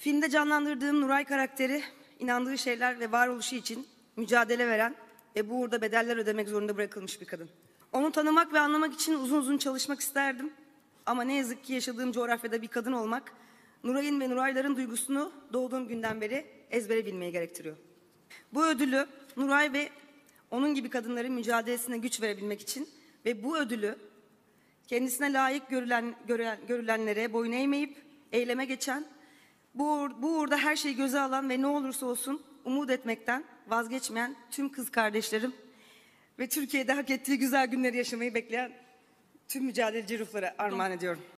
Filmde canlandırdığım Nuray karakteri inandığı şeyler ve varoluşu için mücadele veren ve bu uğurda bedeller ödemek zorunda bırakılmış bir kadın. Onu tanımak ve anlamak için uzun uzun çalışmak isterdim. Ama ne yazık ki yaşadığım coğrafyada bir kadın olmak, Nuray'ın ve Nurayların duygusunu doğduğum günden beri ezbere bilmeyi gerektiriyor. Bu ödülü Nuray ve onun gibi kadınların mücadelesine güç verebilmek için ve bu ödülü kendisine layık görülen, gören, görülenlere boyun eğmeyip eyleme geçen, bu, bu uğurda her şeyi göze alan ve ne olursa olsun umut etmekten vazgeçmeyen tüm kız kardeşlerim ve Türkiye'de hak ettiği güzel günleri yaşamayı bekleyen tüm mücadeleci ruhlara armağan ediyorum.